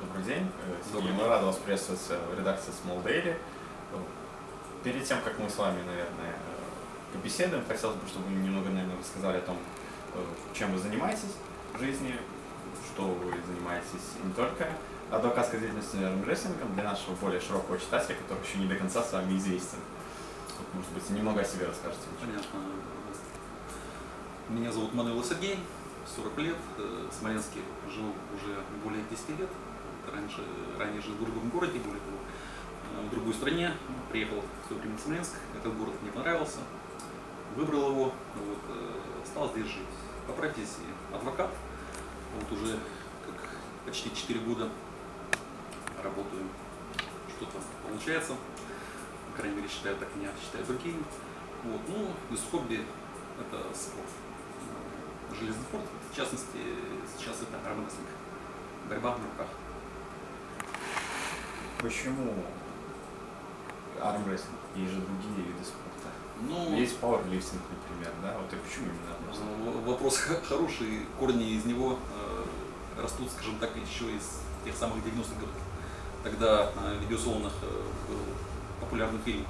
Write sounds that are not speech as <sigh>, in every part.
Добрый день. Э, Добрый день. мы рады вас приветствовать э, в редакции Small Daily. Перед тем, как мы с вами, наверное, э, побеседуем, хотелось бы, чтобы вы немного, наверное, рассказали о том, чем вы занимаетесь в жизни, что вы занимаетесь не только адвокатской деятельностью, но и армрестлингом для нашего более широкого читателя, который еще не до конца с вами известен. Может быть, немного о себе расскажете. Понятно. Меня зовут Мануил Сергей, 40 лет, в Смоленске живу уже более 10 лет. Раньше, ранее жил в другом городе, более того, э, в другой стране. Приехал в свое время Смоленск, этот город мне понравился. Выбрал его, вот, э, стал здесь жить. По профессии адвокат. Вот уже как почти 4 года работаю. Что-то получается. По крайней мере, считаю так, меня считают другие. Вот. Ну, из хобби это спорт. Железный спорт, в частности, сейчас это армрестлинг. Борьба на руках. Почему армрестлинг? Есть же другие виды спорта. Ну, Есть пауэрлифтинг, например, да? Вот и почему именно армрестлинг? э, вопрос хороший, корни из него э, растут, скажем так, еще из тех самых 90-х годов. Тогда э, в видеосалонах э, был популярный фильм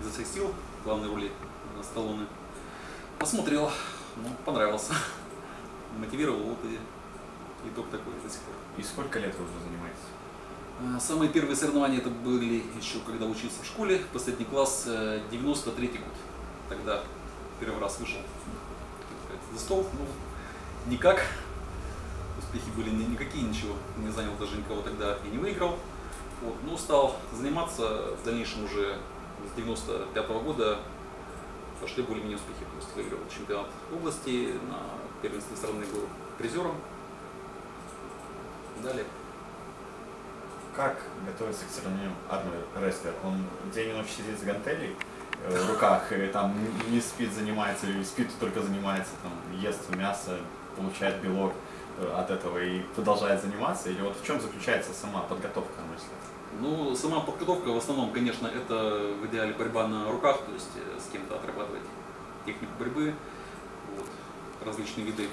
«Изо всех сил», в главной роли э, Сталлоне. Посмотрел, ну, понравился. <laughs> Мотивировал, вот и итог такой до сих пор. И сколько лет вы уже занимаетесь? А, Самые первые соревнования это были еще когда учился в школе, последний класс, э, 93 год. Тогда первый раз вышел за стол, ну, никак. Успехи были ни- никакие, ничего, не занял даже никого тогда и не выиграл. Вот, ну, стал заниматься в дальнейшем уже с 95 года пошли более-менее успехи. То есть выиграл чемпионат области, на первенстве страны был призером. Далее Как готовится к соревнованию армрестлер? Он день и ночь сидит с гантелей э, в руках и там не спит, занимается, или спит только занимается, там, ест мясо, получает белок э, от этого и продолжает заниматься? Или вот в чем заключается сама подготовка армрестлера? Ну, сама подготовка в основном, конечно, это в идеале борьба на руках, то есть э, с кем-то отрабатывать технику борьбы, вот, различные виды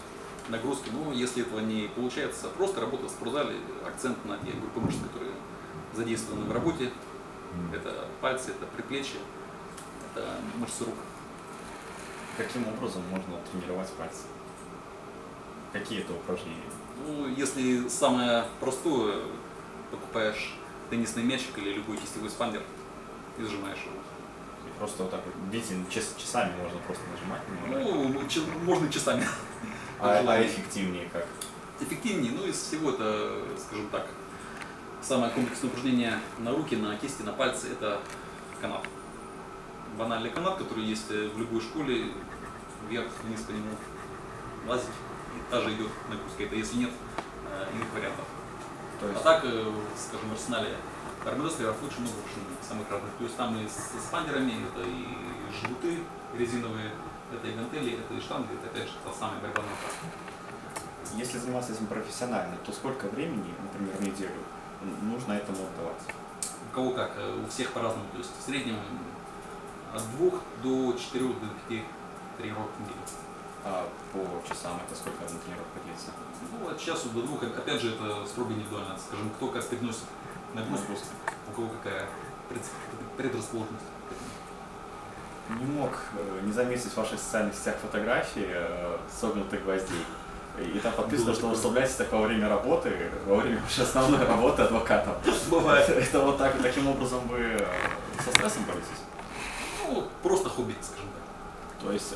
нагрузки. Но если этого не получается, просто работа в спортзале, акцент на те группы мышц, которые задействованы в работе. Это пальцы, это предплечье, это мышцы рук. Каким образом можно тренировать пальцы? Какие это упражнения? Ну, если самое простое, покупаешь теннисный мячик или любой кистевой спандер и сжимаешь его. И просто вот так вот час- часами можно просто нажимать? Ну, ч- можно часами. А, а желание. эффективнее как? эффективнее. Ну, из всего это, скажем так, самое комплексное упражнение на руки, на кисти, на пальцы – это канат. Банальный канат, который есть э, в любой школе, вверх, вниз по нему лазить. И та же идет нагрузка. Это если нет э, иных вариантов. То А есть так, э, скажем, в арсенале армрестлеров очень много упражнений, самых разных. То есть там и с спандерами, это и жгуты резиновые, это и гантели, это и штанги, это опять же та самая борьба на руках. Если заниматься этим профессионально, то сколько времени, например, в неделю нужно этому отдавать? У кого как, э, у всех по-разному. То есть в среднем от двух до четырех до пяти тренировок в неделю. А по часам это сколько одна тренировка длится? Ну, от часу до двух, опять же, это строго индивидуально. Скажем, кто как переносит нагрузку, у кого какая пред- предрасположенность. Не мог э, не заметить в ваших социальных сетях фотографии э, согнутых гвоздей. И там подписано, что выставляете так во время работы, во время <laughs> вашей основной работы адвокатом. Бывает. <laughs> Это вот так, таким образом вы э, со стрессом боретесь? Ну, просто хобби, скажем так. То есть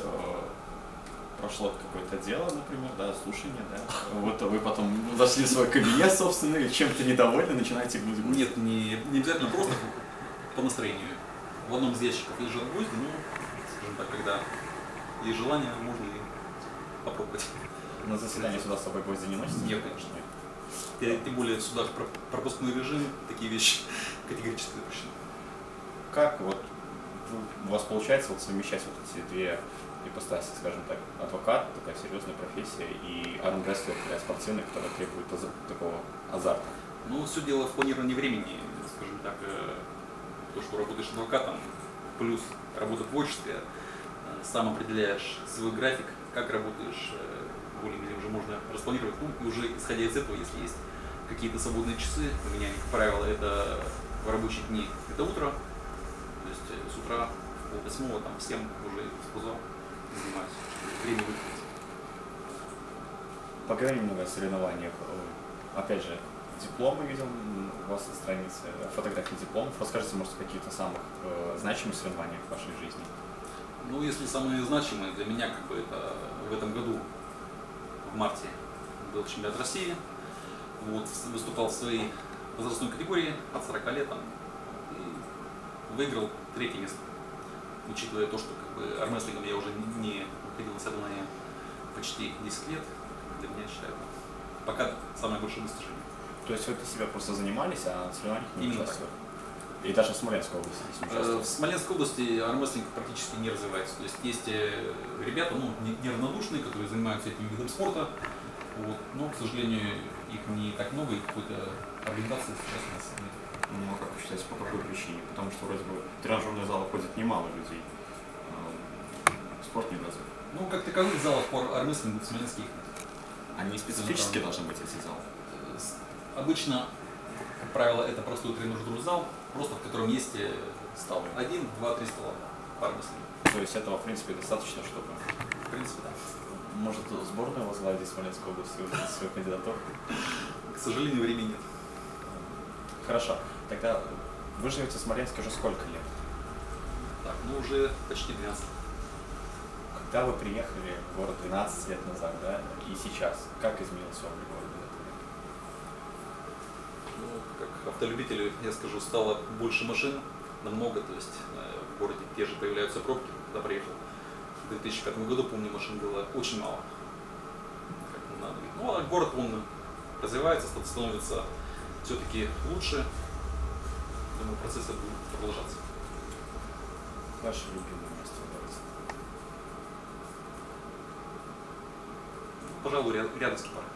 прошло какое-то дело, например, да, слушание, да. <laughs> Вот вы потом зашли в свой кабинет, собственно, и чем-то недовольны, начинаете гнуть. Нет, не, не обязательно просто по настроению. В одном из ящиков лежат гвозди, ну, скажем так, когда есть желание, можно и попробовать. На заседание сюда с собой гвозди не носите? Нет, конечно, нет. Тем- более в судах пропускной режим, такие вещи <laughs> категорически запрещены. Как вот у вас получается вот совмещать вот эти две ипостаси, скажем так, адвокат, такая серьезная профессия, и армрестлер, такая спортивная, которая требует аза- такого азарта? Ну, все дело в планировании времени, скажем так, э, то, что работаешь адвокатом, плюс работа творческая, э, сам определяешь свой график, как работаешь, э, более-менее уже можно распланировать, ну, и уже исходя из этого, если есть какие-то свободные часы. У меня, как правило, это в рабочие дни это утро. То есть э, с утра в пол восьмого, там, в семь уже в спортзал занимаюсь. Время выходит. Поговорим немного о соревнованиях. Опять же, дипломы видел у вас на странице, э, фотографии дипломов. Расскажите, может, о каких-то самых э, значимых соревнованиях в вашей жизни. Ну, если самые значимые для меня, как бы это в этом году, в марте, был чемпионат России. Вот, выступал в своей возрастной категории от 40 лет там, и выиграл третье место. Учитывая то, что как бы, армрестлингом я уже не выходил на соревнования почти 10 лет, для меня, считаю, пока самое большое достижение. То есть вы для себя просто занимались, а на соревнованиях не Именно? И даже в Смоленской области не Э? В Смоленской области армрестлинг практически не развивается. То есть есть э, ребята, ну, не- неравнодушные, которые занимаются этим видом спорта, вот, но, к сожалению, их не так много, и какой-то организации сейчас у нас нет. Ну, а как вы считаете, по какой причине? Потому что вроде бы в тренажерный зал ходит немало людей. Э, Спорт не развит. Ну, как таковых залов по армрестлингу в Смоленске их нет. Они специфически должны быть, эти залы. С- Обычно, как правило, это простой тренажерный зал, просто в котором есть э, Столы. один, два, три стола по армрестлингу. То есть этого, в принципе, достаточно, чтобы В принципе, да. Может, сборную возглавить Смоленской области, свою кандидатуру? К сожалению, времени нет. Хорошо. Тогда вы живете в Смоленске уже сколько лет? Так, ну уже почти 12. Когда вы приехали в город 12 лет назад, да, и сейчас, как изменился облик города? Ну, как автолюбителю, я скажу, стало больше машин, намного, то есть э, в городе те же появляются пробки, когда приехал. В 2005 году, помню, машин было очень мало. Как надо говорить. Ну, а город, он развивается, ста- становится все-таки лучше. Думаю, процессы будут продолжаться. Ваше любимое место пожалуй, ря- рядовский парк.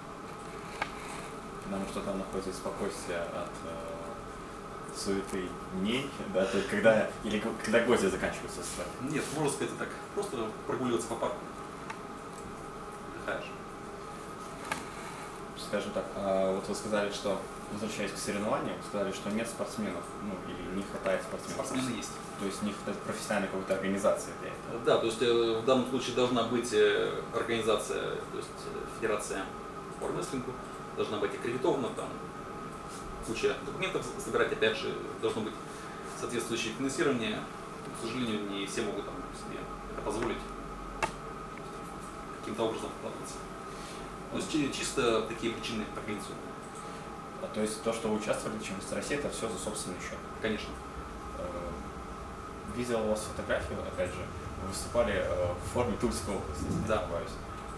Потому что там находится спокойствие от э, суеты дней, да, то есть когда, или когда гости заканчиваются с вами. Нет, можно сказать так, просто прогуливаться по парку. Отдыхаешь. Скажем так, а вот вы сказали, что, возвращаясь к соревнованиям, вы сказали, что нет спортсменов, ну, или не хватает спортсменов. Спортсмены есть. То есть не хватает профессиональной какой-то организации для этого. Да, то есть э, в данном случае должна быть э, организация, то есть э, федерация по армрестлингу, должна быть аккредитована, там куча документов собирать, опять же, должно быть соответствующее финансирование. К сожалению, не все могут там, себе это позволить каким-то образом вкладываться. То есть чи- чисто такие причины организационные, А, то есть то, что вы участвовали в чемпионате России, это все за собственный счет. конечно. Э, Видел у вас фотографию, опять же, вы выступали э, в форме Тульской области, если не Да.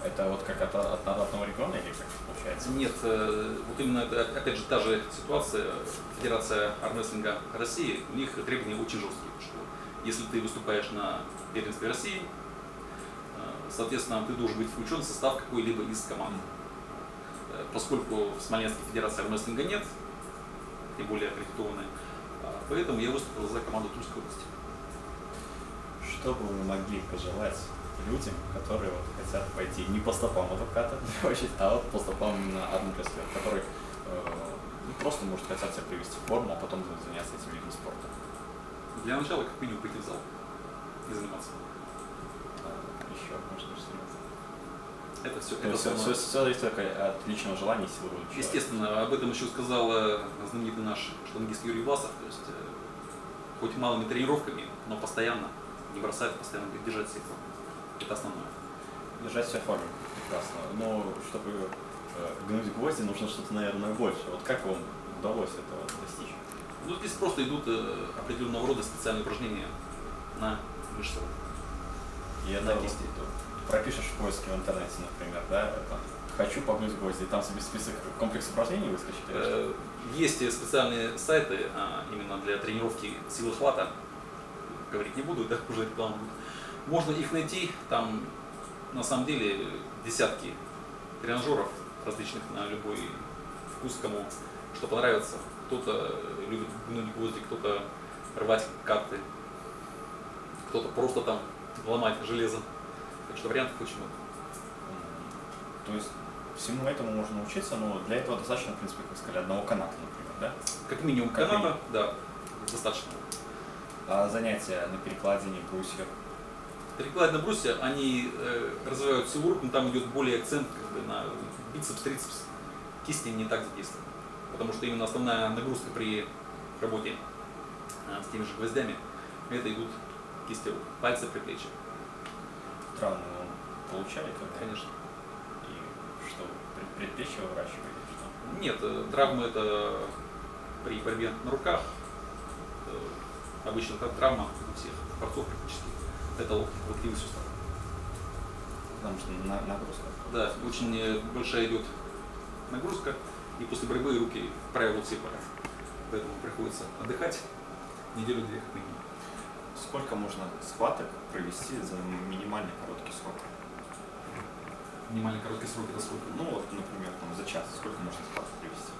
Это вот как от, от, от одного региона или как получается? Нет, э, вот именно это, опять же, та же ситуация. Федерация армрестлинга России, у них требования очень жесткие, что если ты выступаешь на первенстве России, э, соответственно, ты должен быть включен в состав какой-либо из команд. Э, Поскольку в Смоленской Федерации армрестлинга нет, тем более аккредитованной, а, поэтому я выступил за команду Тульской области. Что бы вы могли пожелать людям, которые вот хотят пойти не по стопам адвоката, в первую очередь, а вот по стопам именно армрестлера, который э, ну, просто может хотят себя привести в форму, а потом заняться этим видом спорта? Для начала, как минимум, пойти в зал и заниматься. А, Еще можно что-нибудь. Это все. То есть все, все, все зависит только от личного желания и силы человека. Естественно, об этом еще сказал э, знаменитый наш штангист Юрий Власов. То есть, э, хоть малыми тренировками, но постоянно, не бросать, постоянно держать себя в. Это основное. Держать себя в форме, прекрасно. Но чтобы э, гнуть гвозди, нужно что-то, наверное, больше. Вот как вам удалось этого достичь? Ну, здесь просто идут э, определенного рода специальные упражнения на мышцы. И это На вот, кисти. э, пропишешь в поиске в интернете, например, да, там, хочу погнуть гвозди, и там себе список комплекс упражнений выскочит. Э, Есть специальные сайты а, именно для тренировки силы хвата. Говорить не буду, это <laughs> уже реклама будет. Можно их найти, там на самом деле десятки тренажеров различных на любой вкус, кому что понравится. Кто-то любит гнуть гвозди, кто-то рвать карты, кто-то просто там ломать железо. Так что вариантов очень много. То есть всему этому можно научиться, но для этого достаточно, в принципе, как сказали, одного каната, например, да? Как минимум Как каната, минимум. да, достаточно. А занятия на перекладине, брусьях, Перекладина брусья, они э, развивают всю руку, но там идет более акцент как бы, на бицепс, трицепс. Кисти не так задействованы. Потому что именно основная нагрузка при работе э, с теми же гвоздями, это идут кисти рук, пальцы, предплечья. травмы он получали когда Конечно. И что, пред- предплечье выращивали, что? Нет, э, травмы это при борьбе на руках. Э, Обычно это травма у всех борцов практически. Это локтевой сустав. Потому что на, нагрузка. Да, очень э, большая идет нагрузка, и после борьбы руки, правило, болят. Поэтому приходится отдыхать неделю-две как минимум. Сколько можно схваток провести за минимальный короткий срок? Минимально короткий срок это сколько? Ну вот, например, там, за час сколько можно схваток провести?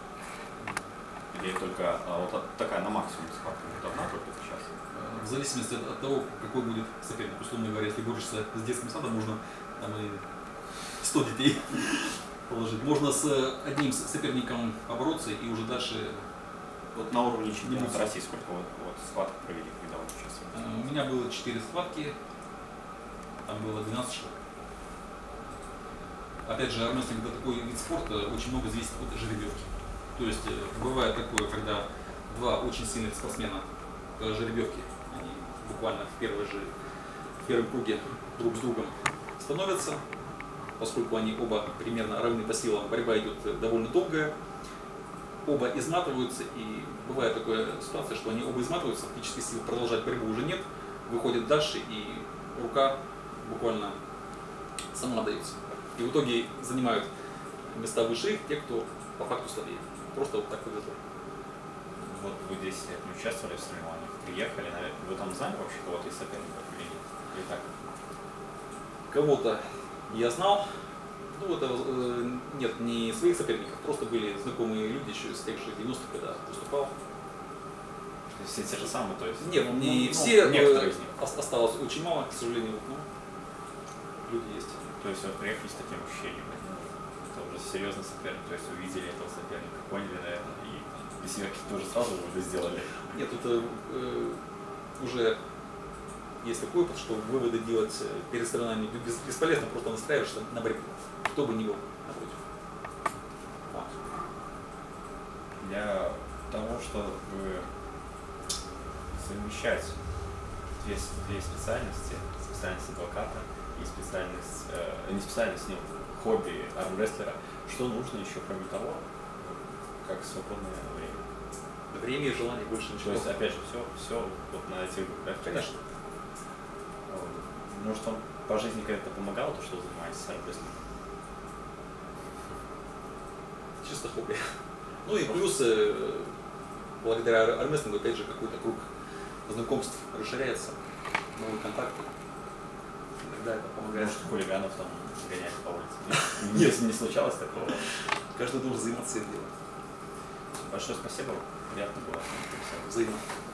Или только а, вот от- такая на максимум схватка будет одна только в час? Э, В зависимости от, того, какой будет соперник. Условно говоря, если борешься с детским садом, можно там и 100 детей <laughs> положить. Можно с э, одним соперником побороться и уже дальше Вот на уровне чемпионата. России сколько вот, вот схваток провели, когда вы участвовали? У меня было 4 схватки, там было 12 человек. Опять же, армрестлинг это такой вид спорта, очень много зависит от жеребьевки. То есть э, бывает такое, когда два очень сильных спортсмена по жеребьевке, они буквально в первой же в первом круге друг с другом становятся, поскольку они оба примерно равны по силам, борьба идет э, довольно долгая, оба изматываются, и бывает такая ситуация, что они оба изматываются, фактически сил продолжать борьбу уже нет, выходят дальше, и рука буквально сама дается. И в итоге занимают места выше их те, кто по факту слабее. Просто вот так повезло. Вот вы 10 лет не участвовали в соревнованиях, приехали, наверное, вы там знали вообще кого-то из соперников или нет? Или так? Кого-то я знал, ну это нет, не своих соперников, просто были знакомые люди еще из тех же 90-х, когда выступал. То есть все те же самые, то есть? Нет, ну, не ну, все, Некоторые э, из них. ос- осталось очень мало, к сожалению, но люди есть. То есть вот приехали с таким ощущением, ну, серьезный соперник, то есть увидели этого соперника, поняли, наверное, и для себя уже сразу выводы сделали. Нет, тут э, уже есть такой опыт, что выводы делать э, перед сторонами бесполезно, просто настраиваешься на борьбу, кто бы ни был напротив. Вот. Для того, чтобы совмещать две, две специальности, специальность адвоката и специальность, э, не специальность, не хобби армрестлера, что нужно еще кроме того, как свободное время? Время и желание больше То ничего. есть, опять же, все, все вот на этих группах. Конечно. Может, он по жизни когда-то помогал, то, что вы занимаетесь армрестлингом? Чисто хобби. Ну и плюс, э, благодаря ар- армрестлингу, опять же, какой-то круг знакомств расширяется, новые контакты. Иногда это помогает. Может, хулиганов там гонять по улице? <laughs> Нет, не случалось такого. Каждый должен заниматься своим делом. Большое спасибо, приятно было. с вами побеседовать. Взаимно.